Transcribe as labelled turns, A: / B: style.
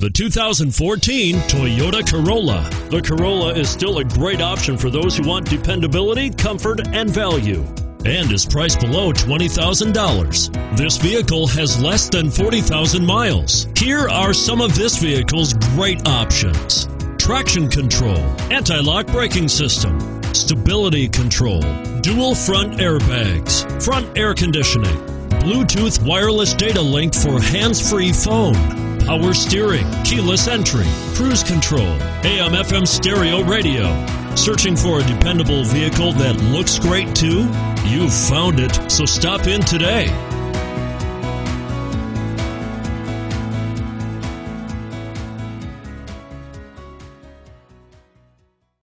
A: The 2014 Toyota Corolla. The Corolla is still a great option for those who want dependability, comfort, and value. And is priced below $20,000. This vehicle has less than 40,000 miles. Here are some of this vehicle's great options traction control, anti lock braking system, stability control, dual front airbags, front air conditioning, Bluetooth wireless data link for hands free phone power steering, keyless entry, cruise control, AM FM stereo radio. Searching for a dependable vehicle that looks great too? You've found it, so stop in today.